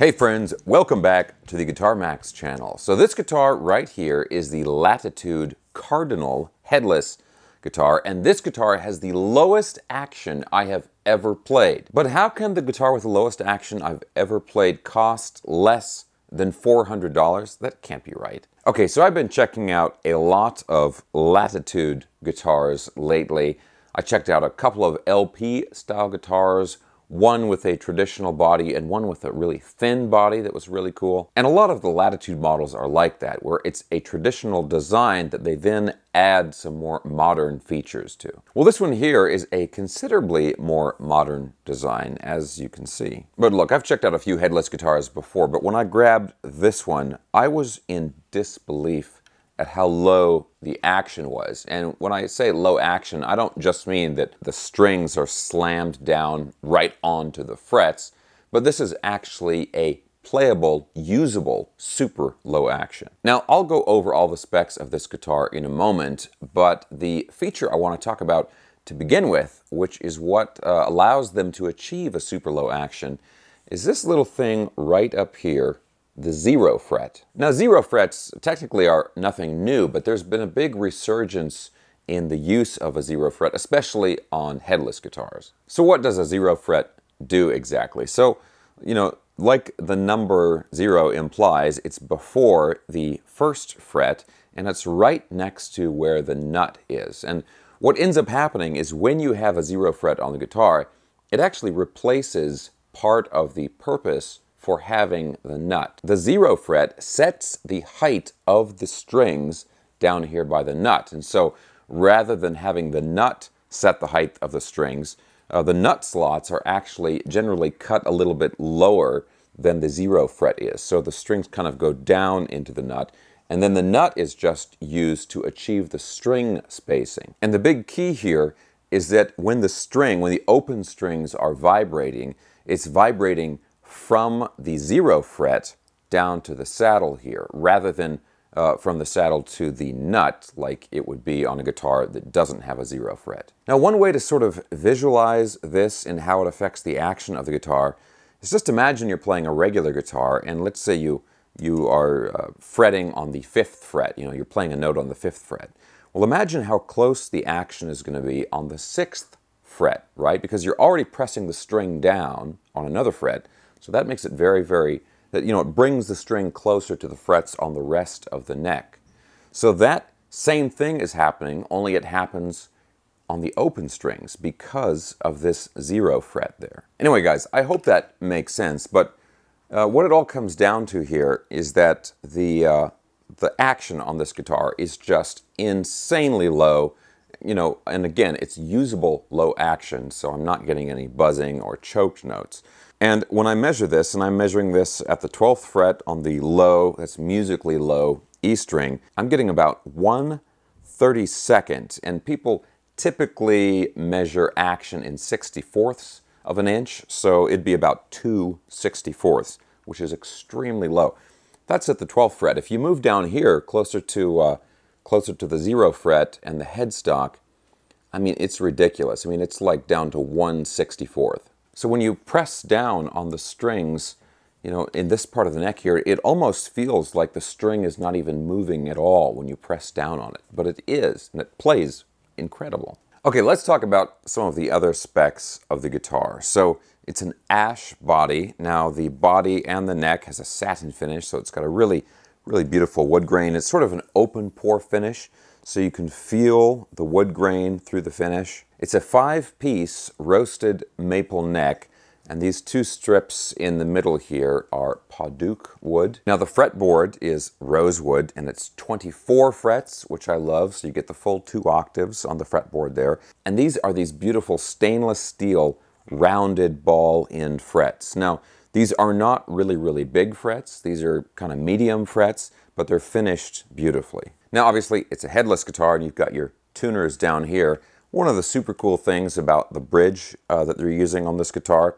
Hey friends, welcome back to the Guitar Max channel. So this guitar right here is the Latitude Cardinal headless guitar, and this guitar has the lowest action I have ever played. But how can the guitar with the lowest action I've ever played cost less than $400? That can't be right. Okay, so I've been checking out a lot of Latitude guitars lately. I checked out a couple of LP style guitars, one with a traditional body and one with a really thin body that was really cool. And a lot of the Latitude models are like that, where it's a traditional design that they then add some more modern features to. Well, this one here is a considerably more modern design, as you can see. But look, I've checked out a few headless guitars before, but when I grabbed this one, I was in disbelief at how low the action was. And when I say low action, I don't just mean that the strings are slammed down right onto the frets, but this is actually a playable, usable, super low action. Now, I'll go over all the specs of this guitar in a moment, but the feature I want to talk about to begin with, which is what uh, allows them to achieve a super low action, is this little thing right up here the zero fret. Now, zero frets technically are nothing new, but there's been a big resurgence in the use of a zero fret, especially on headless guitars. So what does a zero fret do exactly? So, you know, like the number zero implies, it's before the first fret, and it's right next to where the nut is. And what ends up happening is when you have a zero fret on the guitar, it actually replaces part of the purpose for having the nut. The zero fret sets the height of the strings down here by the nut. And so rather than having the nut set the height of the strings, uh, the nut slots are actually generally cut a little bit lower than the zero fret is. So the strings kind of go down into the nut and then the nut is just used to achieve the string spacing. And the big key here is that when the string, when the open strings are vibrating, it's vibrating from the zero fret down to the saddle here, rather than uh, from the saddle to the nut like it would be on a guitar that doesn't have a zero fret. Now one way to sort of visualize this and how it affects the action of the guitar is just imagine you're playing a regular guitar and let's say you you are uh, fretting on the fifth fret, you know, you're playing a note on the fifth fret. Well, imagine how close the action is going to be on the sixth fret, right? Because you're already pressing the string down on another fret, so that makes it very, very, that you know, it brings the string closer to the frets on the rest of the neck. So that same thing is happening, only it happens on the open strings because of this zero fret there. Anyway, guys, I hope that makes sense, but uh, what it all comes down to here is that the, uh, the action on this guitar is just insanely low, you know, and again, it's usable low action, so I'm not getting any buzzing or choked notes. And when I measure this, and I'm measuring this at the 12th fret on the low, that's musically low E string, I'm getting about 1 32nd. And people typically measure action in 64ths of an inch, so it'd be about 2 64ths, which is extremely low. That's at the 12th fret. If you move down here closer to, uh, closer to the zero fret and the headstock, I mean, it's ridiculous. I mean, it's like down to 1 64th. So when you press down on the strings, you know, in this part of the neck here, it almost feels like the string is not even moving at all when you press down on it. But it is, and it plays incredible. Okay, let's talk about some of the other specs of the guitar. So it's an ash body. Now the body and the neck has a satin finish, so it's got a really, really beautiful wood grain. It's sort of an open pore finish, so you can feel the wood grain through the finish. It's a five-piece roasted maple neck, and these two strips in the middle here are Padauk wood. Now the fretboard is rosewood, and it's 24 frets, which I love, so you get the full two octaves on the fretboard there. And these are these beautiful stainless steel rounded ball-end frets. Now, these are not really, really big frets. These are kind of medium frets, but they're finished beautifully. Now, obviously, it's a headless guitar, and you've got your tuners down here. One of the super cool things about the bridge uh, that they're using on this guitar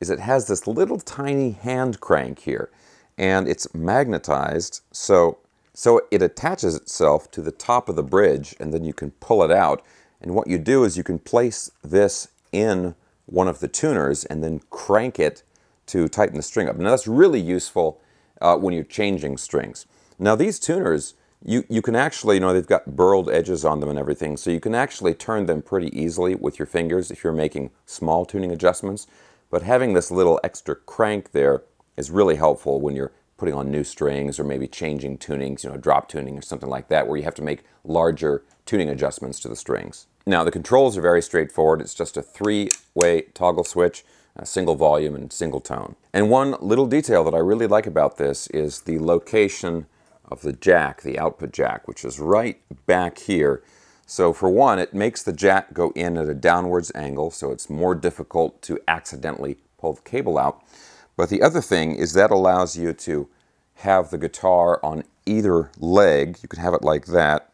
is it has this little tiny hand crank here and it's magnetized so so it attaches itself to the top of the bridge and then you can pull it out and what you do is you can place this in one of the tuners and then crank it to tighten the string up. Now that's really useful uh, when you're changing strings. Now these tuners, you, you can actually, you know, they've got knurled edges on them and everything, so you can actually turn them pretty easily with your fingers if you're making small tuning adjustments. But having this little extra crank there is really helpful when you're putting on new strings or maybe changing tunings, you know, drop tuning or something like that, where you have to make larger tuning adjustments to the strings. Now the controls are very straightforward. It's just a three-way toggle switch, a single volume and single tone. And one little detail that I really like about this is the location of the jack, the output jack, which is right back here. So for one, it makes the jack go in at a downwards angle, so it's more difficult to accidentally pull the cable out. But the other thing is that allows you to have the guitar on either leg. You can have it like that,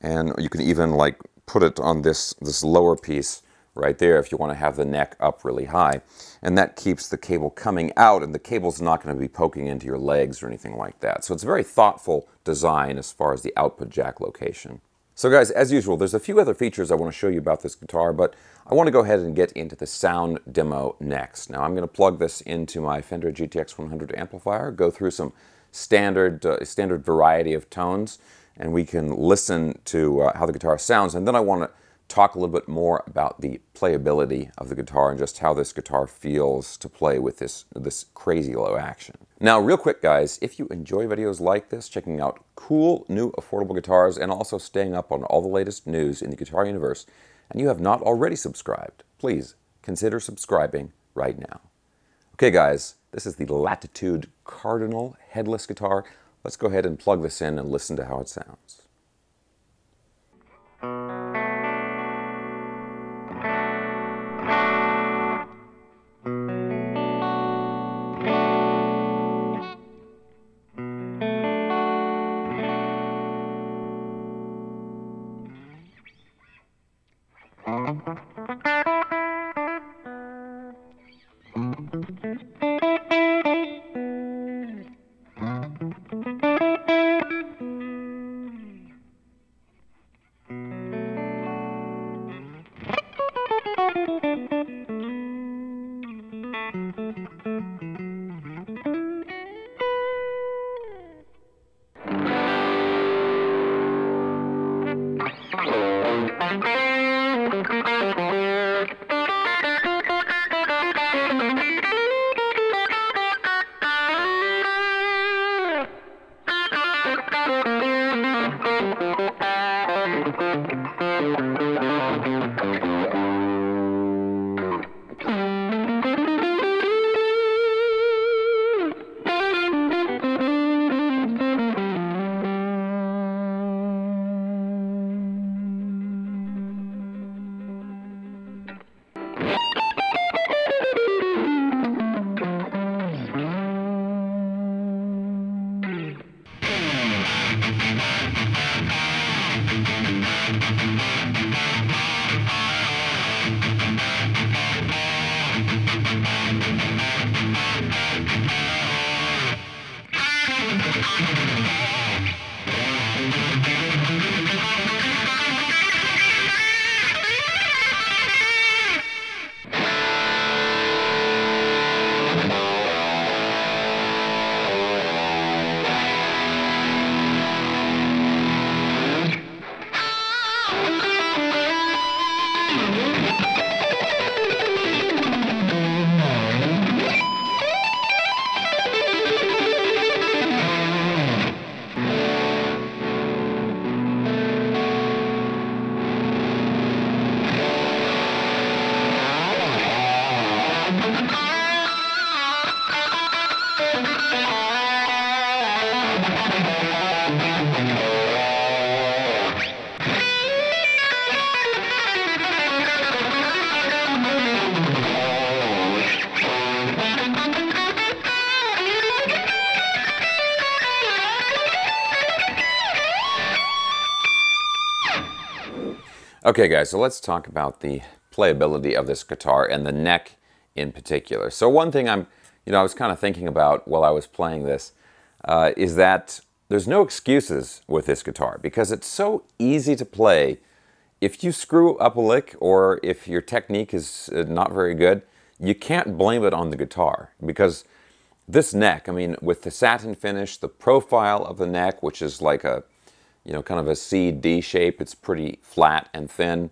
and you can even like put it on this, this lower piece right there if you want to have the neck up really high. And that keeps the cable coming out and the cable's not going to be poking into your legs or anything like that. So it's a very thoughtful design as far as the output jack location. So guys, as usual, there's a few other features I want to show you about this guitar, but I want to go ahead and get into the sound demo next. Now I'm going to plug this into my Fender GTX 100 amplifier, go through some standard, uh, standard variety of tones, and we can listen to uh, how the guitar sounds. And then I want to talk a little bit more about the playability of the guitar and just how this guitar feels to play with this, this crazy low action. Now, real quick, guys, if you enjoy videos like this, checking out cool new affordable guitars and also staying up on all the latest news in the guitar universe, and you have not already subscribed, please consider subscribing right now. Okay, guys, this is the Latitude Cardinal headless guitar. Let's go ahead and plug this in and listen to how it sounds. Thank you. Okay guys, so let's talk about the playability of this guitar and the neck in particular. So one thing I'm, you know, I was kind of thinking about while I was playing this uh, is that there's no excuses with this guitar because it's so easy to play. If you screw up a lick or if your technique is uh, not very good, you can't blame it on the guitar because this neck, I mean, with the satin finish, the profile of the neck, which is like a, you know, kind of a C D shape, it's pretty flat and thin.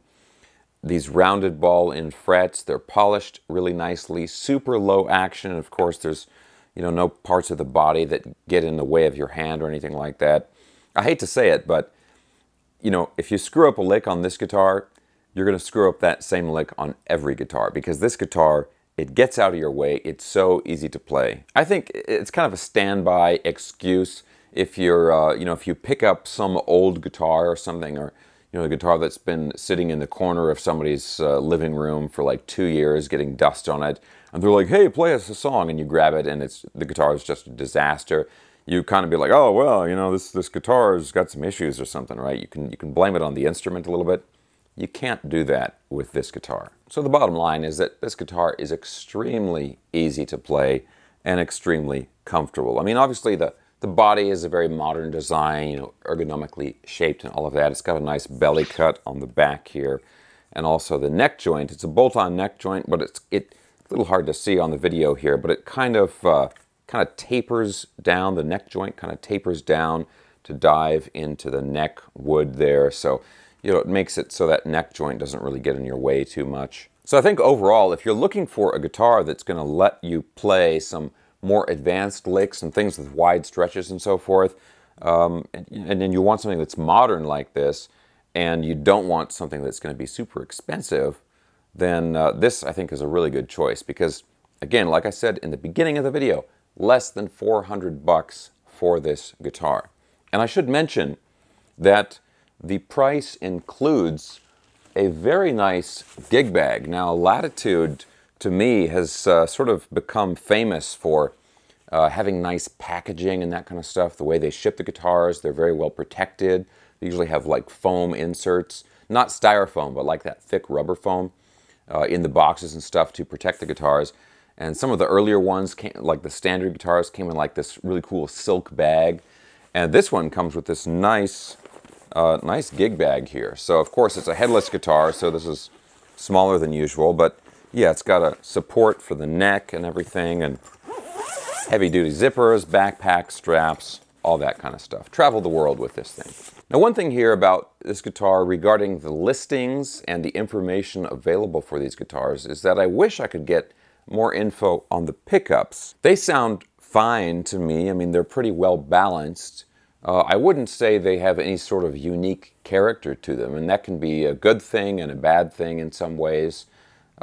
These rounded ball-end frets, they're polished really nicely, super low action. Of course, there's, you know, no parts of the body that get in the way of your hand or anything like that. I hate to say it, but, you know, if you screw up a lick on this guitar, you're going to screw up that same lick on every guitar because this guitar, it gets out of your way. It's so easy to play. I think it's kind of a standby excuse if you're, uh, you know, if you pick up some old guitar or something, or you know, a guitar that's been sitting in the corner of somebody's uh, living room for like two years, getting dust on it, and they're like, "Hey, play us a song," and you grab it, and it's the guitar is just a disaster. You kind of be like, "Oh well, you know, this this guitar's got some issues or something, right?" You can you can blame it on the instrument a little bit. You can't do that with this guitar. So the bottom line is that this guitar is extremely easy to play and extremely comfortable. I mean, obviously the, the body is a very modern design, you know, ergonomically shaped and all of that. It's got a nice belly cut on the back here. And also the neck joint, it's a bolt-on neck joint, but it's it, a little hard to see on the video here, but it kind of uh, kind of tapers down, the neck joint kind of tapers down to dive into the neck wood there. So you know, it makes it so that neck joint doesn't really get in your way too much. So I think overall, if you're looking for a guitar that's going to let you play some more advanced licks and things with wide stretches and so forth, um, and, and then you want something that's modern like this, and you don't want something that's going to be super expensive, then uh, this I think is a really good choice because, again, like I said in the beginning of the video, less than 400 bucks for this guitar. And I should mention that the price includes a very nice gig bag. Now, Latitude, to me, has uh, sort of become famous for uh, having nice packaging and that kind of stuff. The way they ship the guitars, they're very well protected. They usually have like foam inserts, not styrofoam, but like that thick rubber foam uh, in the boxes and stuff to protect the guitars. And some of the earlier ones, came, like the standard guitars, came in like this really cool silk bag. And this one comes with this nice uh, nice gig bag here. So of course it's a headless guitar, so this is smaller than usual, but yeah, it's got a support for the neck and everything, and heavy duty zippers, backpack straps, all that kind of stuff. Travel the world with this thing. Now one thing here about this guitar regarding the listings and the information available for these guitars is that I wish I could get more info on the pickups. They sound fine to me. I mean, they're pretty well balanced. Uh, I wouldn't say they have any sort of unique character to them, and that can be a good thing and a bad thing in some ways.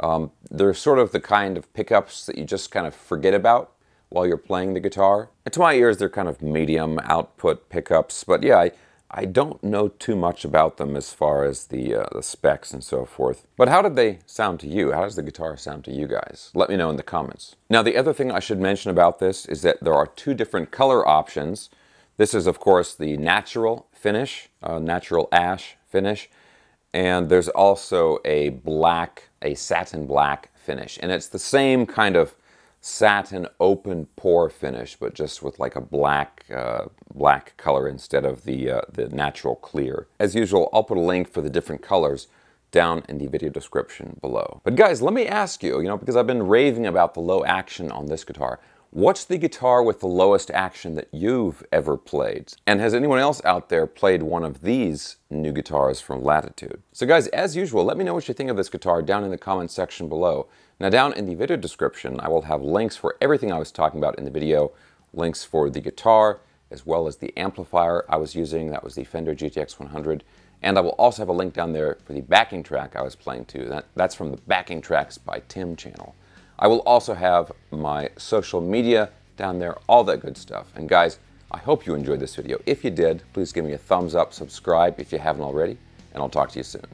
Um, they're sort of the kind of pickups that you just kind of forget about while you're playing the guitar. And to my ears, they're kind of medium output pickups, but yeah, I, I don't know too much about them as far as the, uh, the specs and so forth. But how did they sound to you? How does the guitar sound to you guys? Let me know in the comments. Now, the other thing I should mention about this is that there are two different color options this is, of course, the natural finish, uh, natural ash finish. And there's also a black, a satin black finish. And it's the same kind of satin open pore finish, but just with like a black, uh, black color instead of the, uh, the natural clear. As usual, I'll put a link for the different colors down in the video description below. But guys, let me ask you, you know, because I've been raving about the low action on this guitar. What's the guitar with the lowest action that you've ever played? And has anyone else out there played one of these new guitars from Latitude? So guys, as usual, let me know what you think of this guitar down in the comments section below. Now down in the video description, I will have links for everything I was talking about in the video, links for the guitar, as well as the amplifier I was using, that was the Fender GTX 100, and I will also have a link down there for the backing track I was playing to. That, that's from the Backing Tracks by Tim channel. I will also have my social media down there, all that good stuff. And guys, I hope you enjoyed this video. If you did, please give me a thumbs up, subscribe if you haven't already, and I'll talk to you soon.